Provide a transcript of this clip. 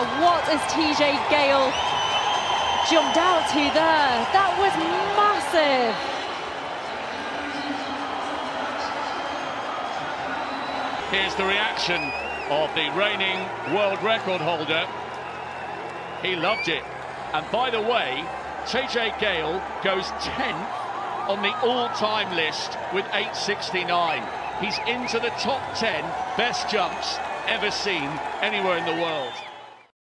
What has Tajay Gayle jumped out to there? That was massive. Here's the reaction of the reigning world record holder. He loved it. And by the way, Tajay Gayle goes 10th on the all-time list with 869. He's into the top 10 best jumps ever seen anywhere in the world.